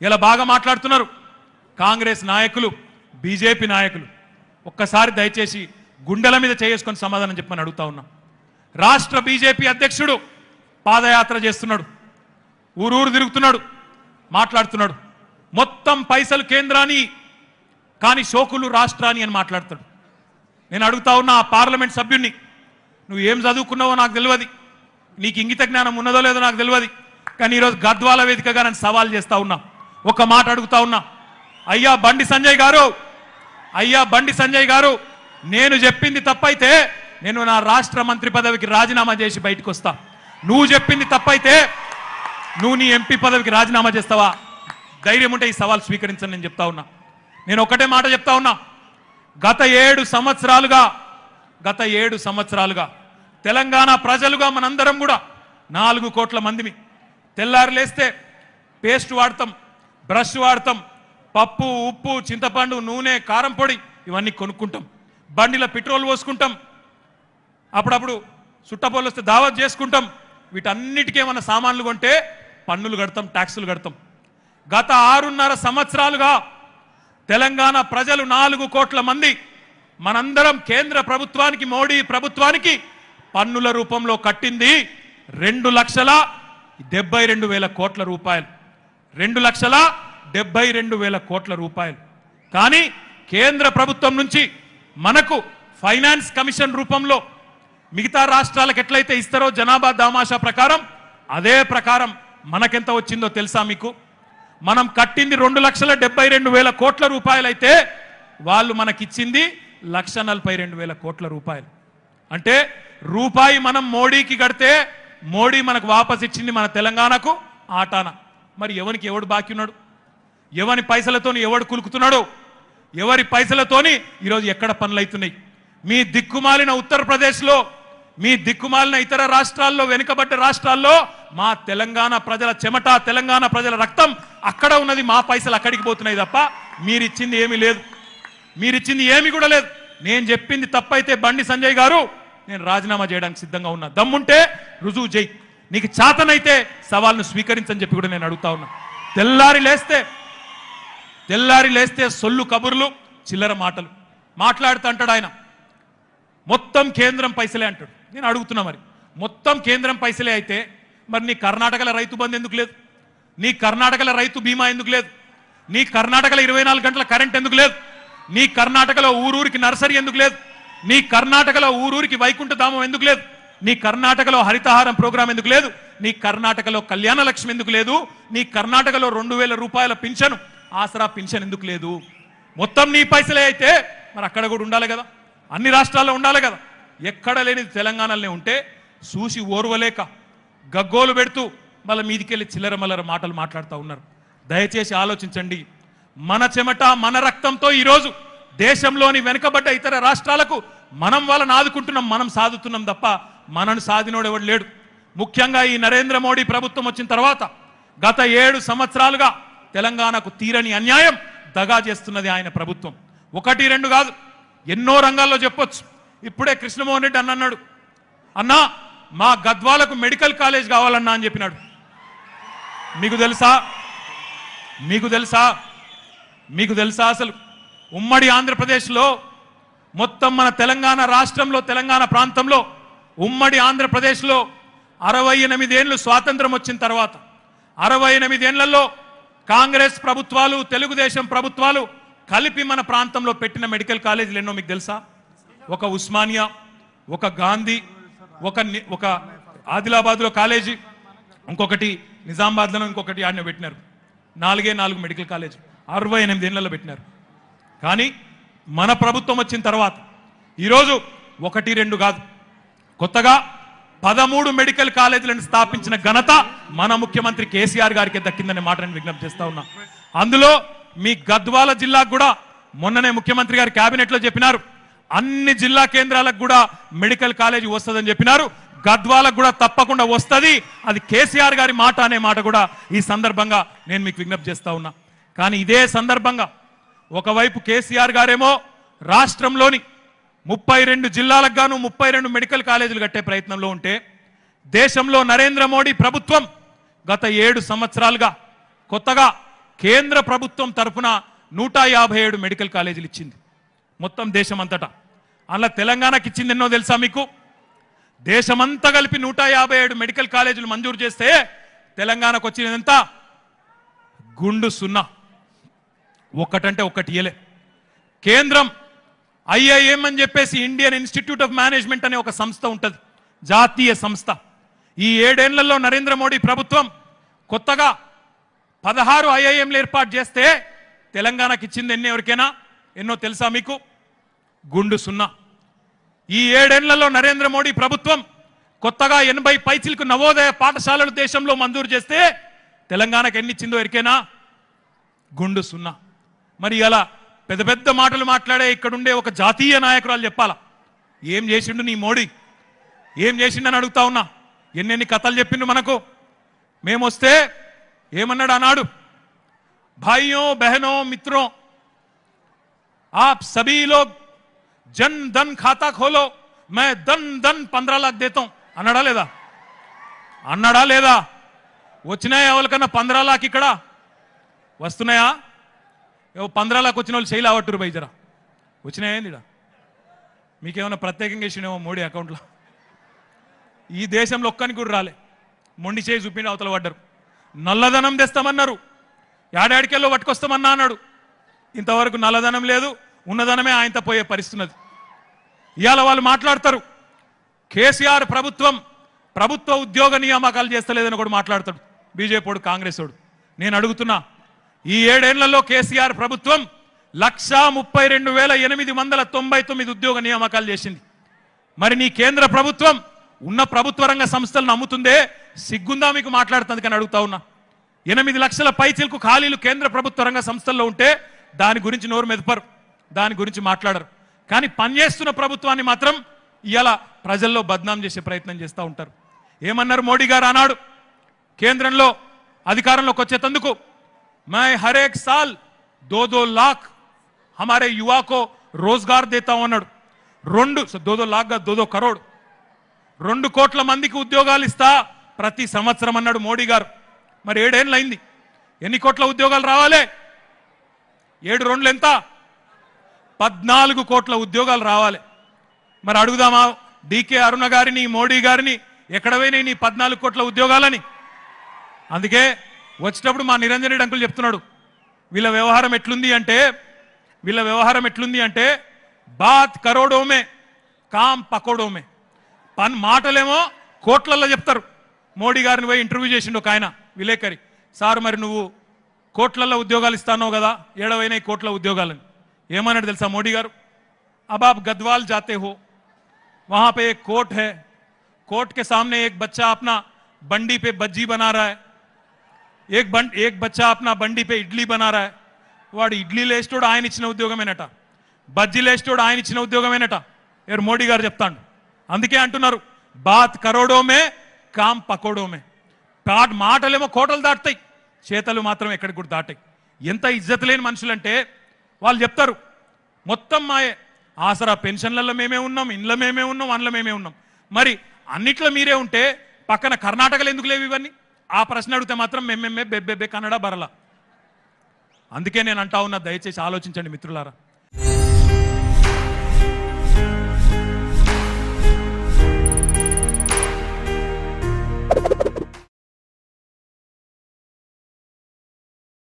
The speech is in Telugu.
ఇలా బాగా మాట్లాడుతున్నారు. కాంగ్రెస్ నాయకులు బీజేపీ నాయకులు ఒక్కసారి దయచేసి గుండెల మీద చేసుకొని సమాధానం చెప్పమని అడుగుతా ఉన్నా. రాష్ట్ర బీజేపీ అధ్యక్షుడు పాదయాత్ర చేస్తున్నాడు. ఊరూరు తిరుగుతున్నాడు మాట్లాడుతున్నాడు. మొత్తం పైసలు కేంద్రాన్ని కానీ షోకులు రాష్ట్రాన్ని అని మాట్లాడతాడు. నేను అడుగుతా ఉన్నా ఆ పార్లమెంట్ సభ్యుణ్ణి నువ్వు ఏం చదువుకున్నావో నాకు తెలియదు. నీకు ఇంగిత జ్ఞానం ఉన్నదో లేదో నాకు తెలియదు. కానీ ఈరోజు గద్వాల వేదికగా నేను సవాల్ చేస్తా ఉన్నా. ఒక మాట అడుగుతా ఉన్నా. అయ్యా బండి సంజయ్ గారు. అయ్యా బండి సంజయ్ గారు. నేను చెప్పింది తప్పైతే నేను నా రాష్ట్ర మంత్రి పదవికి రాజీనామా చేసి బయటకు వస్తా. నువ్వు చెప్పింది తప్పైతే నువ్వు నీ ఎంపీ పదవికి రాజీనామా చేస్తావా? ధైర్యం ఉంటే ఈ సవాల్ స్వీకరించని నేను చెప్తా ఉన్నా. నేను ఒకటే మాట చెప్తా ఉన్నా. గత ఏడు సంవత్సరాలుగా గత ఏడు సంవత్సరాలుగా తెలంగాణ ప్రజలుగా మనందరం కూడా నాలుగు కోట్ల మందిమి తెల్లారు లేస్తే పేస్ట్ వాడతాం. బ్రష్ వాడతాం. పప్పు ఉప్పు చింతపండు నూనె కారం పొడి ఇవన్నీ కొనుక్కుంటాం. బండిలో పెట్రోల్ పోసుకుంటాం. అప్పుడప్పుడు చుట్టపోలు వస్తే దావత్ చేసుకుంటాం. వీటన్నిటికీ ఏమన్నా సామాన్లు కొంటే పన్నులు కడతాం ట్యాక్సులు కడతాం. గత ఆరున్నర సంవత్సరాలుగా తెలంగాణ ప్రజలు నాలుగు కోట్ల మంది మనందరం కేంద్ర ప్రభుత్వానికి మోడీ ప్రభుత్వానికి పన్నుల రూపంలో కట్టింది రెండు లక్షల డెబ్బై రెండు వేల కోట్ల రూపాయలు. రెండు లక్షల డెబ్బై రెండు వేల కోట్ల రూపాయలు. కానీ కేంద్ర ప్రభుత్వం నుంచి మనకు ఫైనాన్స్ కమిషన్ రూపంలో మిగతా రాష్ట్రాలకు ఎట్లయితే ఇస్తారో జనాభా దామాషా ప్రకారం అదే ప్రకారం మనకెంత వచ్చిందో తెలుసా మీకు? మనం కట్టింది రెండు లక్షల డెబ్బై రెండు వేల కోట్ల రూపాయలైతే వాళ్ళు మనకిచ్చింది లక్ష నలభై రెండు వేల కోట్ల రూపాయలు. అంటే రూపాయి మనం మోడీకి కడితే మోడీ మనకు వాపస్ ఇచ్చింది మన తెలంగాణకు ఆటానా. మరి ఎవరికి ఎవడు బాకీ ఉన్నాడు? ఎవరి పైసలతోని ఎవడు కులుకుతున్నాడు? ఎవరి పైసలతోని ఈరోజు ఎక్కడ పనులు అవుతున్నాయి? మీ దిక్కుమాలిన ఉత్తరప్రదేశ్లో మీ దిక్కుమాలిన ఇతర రాష్ట్రాల్లో వెనుకబడ్డ రాష్ట్రాల్లో మా తెలంగాణ ప్రజల చెమట తెలంగాణ ప్రజల రక్తం అక్కడ ఉన్నది మా పైసలు అక్కడికి పోతున్నాయి తప్ప మీరిచ్చింది ఏమీ లేదు. మీరిచ్చింది ఏమీ కూడా లేదు. నేను చెప్పింది తప్పైతే బండి సంజయ్ గారు నేను రాజీనామా చేయడానికి సిద్ధంగా ఉన్నా. దమ్ముంటే రుజువు చేయి. నీకు చాతనైతే సవాల్ను స్వీకరించని చెప్పి కూడా నేను అడుగుతా ఉన్నా. తెల్లారి లేస్తే తెల్లారి లేస్తే సొల్లు కబుర్లు చిల్లర మాటలు. మాట్లాడుతూ అంటాడు ఆయన. మొత్తం కేంద్రం పైసలే అంటాడు. నేను అడుగుతున్నా మరి. మొత్తం కేంద్రం పైసలే అయితే మరి నీ కర్ణాటకలో రైతు బంద్ ఎందుకు లేదు? నీ కర్ణాటకలో రైతు బీమా ఎందుకు లేదు? నీ కర్ణాటకలో ఇరవై నాలుగు గంటల కరెంట్ ఎందుకు లేదు? నీ కర్ణాటకలో ఊరూరికి నర్సరీ ఎందుకు లేదు? నీ కర్ణాటకలో ఊరూరికి వైకుంఠధామం ఎందుకు లేదు? నీ కర్ణాటకలో హరితహారం ప్రోగ్రాం ఎందుకు లేదు? నీ కర్ణాటకలో కళ్యాణ లక్ష్మి ఎందుకు లేదు? నీ కర్ణాటకలో రెండు వేల రూపాయల పింఛను. ఆసరా పింఛన్ ఎందుకు లేదు? మొత్తం నీ పైసలే అయితే మరి అక్కడ కూడా ఉండాలి కదా. అన్ని రాష్ట్రాల్లో ఉండాలి కదా. ఎక్కడ లేని తెలంగాణలోనే ఉంటే చూసి ఓర్వలేక గగ్గోలు పెడుతూ మళ్ళీ మీదికెళ్ళి చిల్లర మల్లర మాటలు మాట్లాడుతూ ఉన్నారు. దయచేసి ఆలోచించండి. మన చెమట మన రక్తంతో ఈరోజు దేశంలోని వెనుకబడ్డ ఇతర రాష్ట్రాలకు మనం వాళ్ళని ఆదుకుంటున్నాం మనం సాదుతున్నాం తప్ప మనను సాధినోడు ఎవడు లేడు. ముఖ్యంగా ఈ నరేంద్ర మోడీ ప్రభుత్వం వచ్చిన తర్వాత గత ఏడు సంవత్సరాలుగా తెలంగాణకు తీరని అన్యాయం దగా చేస్తున్నది ఆయన ప్రభుత్వం. ఒకటి రెండు కాదు ఎన్నో రంగాల్లో చెప్పొచ్చు. ఇప్పుడే కృష్ణమోహన్ రెడ్డి అన్న అన్నాడు. అన్నా మా గద్వాలకు మెడికల్ కాలేజ్ కావాలన్నా అని చెప్పినాడు. మీకు తెలుసా? మీకు తెలుసా? మీకు తెలుసా అసలు? ఉమ్మడి ఆంధ్రప్రదేశ్లో మొత్తం మన తెలంగాణ రాష్ట్రంలో తెలంగాణ ప్రాంతంలో ఉమ్మడి ఆంధ్రప్రదేశ్లో అరవై ఎనిమిదేళ్ళు స్వాతంత్రం వచ్చిన తర్వాత అరవై ఎనిమిదేళ్ళలో కాంగ్రెస్ ప్రభుత్వాలు తెలుగుదేశం ప్రభుత్వాలు కలిపి మన ప్రాంతంలో పెట్టిన మెడికల్ కాలేజీలు ఎన్నో మీకు తెలుసా? ఒక ఉస్మానియా ఒక గాంధీ ఒక ని- ఒక ఆదిలాబాద్లో కాలేజీ ఇంకొకటి నిజామాబాద్లో ఇంకొకటి ఆడిన పెట్టినారు. నాలుగే నాలుగు మెడికల్ కాలేజ్ అరవై ఎనిమిది ఏళ్ళలో పెట్టినారు. కానీ మన ప్రభుత్వం వచ్చిన తర్వాత ఈరోజు ఒకటి రెండు కాదు. కొత్తగా పదమూడు మెడికల్ కాలేజీలను స్థాపించిన ఘనత మన ముఖ్యమంత్రి కేసీఆర్ గారికి దక్కిందనే మాట నేను విజ్ఞప్తి చేస్తా ఉన్నా. అందులో మీ గద్వాల జిల్లాకు కూడా మొన్ననే ముఖ్యమంత్రి గారు కేబినెట్లో చెప్పినారు. అన్ని జిల్లా కేంద్రాలకు కూడా మెడికల్ కాలేజీ వస్తుందని చెప్పినారు. గద్వాలకు కూడా తప్పకుండా వస్తుంది. అది కేసీఆర్ గారి మాట అనే మాట కూడా ఈ సందర్భంగా నేను మీకు విజ్ఞప్తి చేస్తా ఉన్నా. కానీ ఇదే సందర్భంగా ఒకవైపు కేసీఆర్ గారేమో రాష్ట్రంలోని ముప్పై రెండు జిల్లాలకు గాను ముప్పై రెండు మెడికల్ కాలేజీలు కట్టే ప్రయత్నంలో ఉంటే దేశంలో నరేంద్ర మోడీ ప్రభుత్వం గత ఏడు సంవత్సరాలుగా కొత్తగా కేంద్ర ప్రభుత్వం తరఫున నూట యాభై ఏడు మెడికల్ కాలేజీలు ఇచ్చింది. మొత్తం దేశం అంతటా అలా తెలంగాణకి ఇచ్చింది ఎన్నో తెలుసా మీకు? దేశమంతా కలిపి నూట యాభై ఏడు మెడికల్ కాలేజీలు మంజూరు చేస్తే తెలంగాణకు వచ్చినదంతా గుండు సున్నా. ఒక్కటంటే ఒక్కటి ఇయలే కేంద్రం ఐఐఎం అని చెప్పేసి ఇండియన్ ఇన్స్టిట్యూట్ ఆఫ్ మేనేజ్మెంట్ అనే ఒక సంస్థ ఉంటుంది. జాతీయ సంస్థ. ఈ ఏడేళ్ళలో నరేంద్ర మోడీ ప్రభుత్వం కొత్తగా పదహారు ఐఐఎంలు ఏర్పాటు చేస్తే తెలంగాణకి ఇచ్చింది ఎన్ని ఎవరికైనా? ఎన్నో తెలుసా మీకు? గుండు సున్నా. ఈ ఏడేళ్ళలో నరేంద్ర మోడీ ప్రభుత్వం కొత్తగా ఎనభై పైచిలకు నవోదయ పాఠశాలలు దేశంలో మంజూరు చేస్తే తెలంగాణకు ఎన్ని ఇచ్చిందో ఎరికేనా గుండు సున్నా. మరి అలా పెద్ద పెద్ద మాటలు మాట్లాడే ఇక్కడుండే ఒక జాతీయ నాయకురాలు చెప్పాలా? ఏం చేసిండు నీ మోడీ? ఏం చేసిండని అడుగుతా ఉన్నా? ఎన్నెన్ని కథలు చెప్పిండు మనకు? మేమొస్తే ఏమన్నాడు అన్నాడు భాయ్యో బహనో మిత్రో ఆప్ సభీ జన్ ధన్ ఖాతా ఖోలో మే ధన్ ధన్ పంద్రా లాక్ దేతాం. అన్నాడా లేదా? అన్నాడా లేదా? వచ్చినాయా ఎవరికన్నా పంద్రా లాక్ ఇక్కడ? వస్తున్నాయా? ఏవో పంద్రాలకు వచ్చిన వాళ్ళు శైలి అవట్టురు బై జరా. వచ్చినాయా మీకేమైనా ప్రత్యేకంగా ఇచ్చినేమో మోడీ అకౌంట్లో? ఈ దేశంలో ఒక్కని కూడా రాలే. మొండి చేయి చూపిండి అవతల పడ్డారు. నల్లధనం తెస్తామన్నారు. ఏడాడికెళ్ళో పట్టుకొస్తామన్నా అన్నాడు. ఇంతవరకు నల్లధనం లేదు ఉన్నధనమే ఆయనతో పోయే పరిస్థితున్నది ఇవాళ వాళ్ళు మాట్లాడతారు. కేసీఆర్ ప్రభుత్వం ప్రభుత్వ ఉద్యోగ నియామకాలు చేస్తలేదని కూడా మాట్లాడతాడు. బీజేపీ కాంగ్రెస్ వాడు. నేను అడుగుతున్నా ఈ ఏడేళ్ళలో కేసీఆర్ ప్రభుత్వం లక్షా ముప్పై రెండు వేల ఎనిమిది వందల తొంభై తొమ్మిది ఉద్యోగ నియామకాలు చేసింది. మరి నీ కేంద్ర ప్రభుత్వం ఉన్న ప్రభుత్వ రంగ సంస్థలను అమ్ముతుందే సిగ్గుందా మీకు మాట్లాడుతుంది కానీ అడుగుతా ఉన్నా. ఎనిమిది లక్షల పైచిలకు ఖాళీలు కేంద్ర ప్రభుత్వ రంగ సంస్థల్లో ఉంటే దాని గురించి నోరు మెదపరు దాని గురించి మాట్లాడరు. కానీ పనిచేస్తున్న ప్రభుత్వాన్ని మాత్రం ఇలా ప్రజల్లో బద్నాం చేసే ప్రయత్నం చేస్తూ ఉంటారు. ఏమన్నారు మోడీ గారు అన్నాడు కేంద్రంలో అధికారంలోకి వచ్చేటందుకు मैं हर एक साल दो दो लाख हमारे युवा को रोजगार देता हूं అన్నాడు రెండు దో దో లాక్ దో దో కరోడ్ రెండు కోట్ల మందికి ఉద్యోగాలు ఇస్తా ప్రతి సంవత్సరం అన్నాడు మోడీ గారు మరి ఏడేళ్ళు అయింది ఎన్ని కోట్ల ఉద్యోగాలు రావాలి ఏడు రెండులు ఎంత పద్నాలుగు కోట్ల ఉద్యోగాలు రావాలి మరి అడుగుదామా డీకే అరుణ గారిని మోడీ గారిని ఎక్కడ పోయినాయి నీ పద్నాలుగు కోట్ల ఉద్యోగాలని అందుకే వచ్చేటప్పుడు మా నిరంజన్ రెడ్డి అంకుల్ చెప్తున్నాడు వీళ్ళ వ్యవహారం ఎట్లుంది అంటే వీళ్ళ వ్యవహారం ఎట్లుంది అంటే బాత్ కరోడోమే కామ్ పకోడోమే పన్ మాటలేమో కోట్లల్లో చెప్తారు మోడీ గారిని పోయి ఇంటర్వ్యూ చేసిండు ఒక ఆయన విలేకరి సార్ మరి నువ్వు కోట్లల్లో ఉద్యోగాలు ఇస్తానో కదా ఏడవైనా కోట్ల ఉద్యోగాలని ఏమన్నాడు తెలుసా మోడీ గారు अब आप गदवाल जाते हो वहां पे एक कोर्ट है कोर्ट के सामने एक बच्चा अपना बंडी पे बज्जी बना रहा है एक बं एक बच्चा अपना बंडी पे ఇడ్లీ బనా రా వాడు ఇడ్లీ లేస్టోడు ఆయన ఇచ్చిన ఉద్యోగమేనట బజ్జీ లేస్టోడు ఆయన ఇచ్చిన ఉద్యోగమేనట ఎవరు మోడీ గారు చెప్తాడు అందుకే అంటున్నారు బాత్ కరోడోమే కామ్ పకోడోమే పాట మాటలేమో కోటలు దాటుతాయి చేతలు మాత్రం ఎక్కడికి కూడా దాటాయి ఎంత ఇజ్జత లేని మనుషులంటే వాళ్ళు చెప్తారు మొత్తం మాయే ఆసరా పెన్షన్లలో మేమే ఉన్నాం ఇండ్ల మేమే ఉన్నాం అందులో మేమే ఉన్నాం మరి అన్నిట్లో మీరే ఉంటే పక్కన కర్ణాటకలో ఎందుకు లేవు ఇవన్నీ ఆ ప్రశ్న అడిగితే మాత్రం మేమేమే బెబ్బెబ్బే కన్నడ బరల. అందుకే నేను అంటా ఉన్నా దయచేసి ఆలోచించండి మిత్రులారా.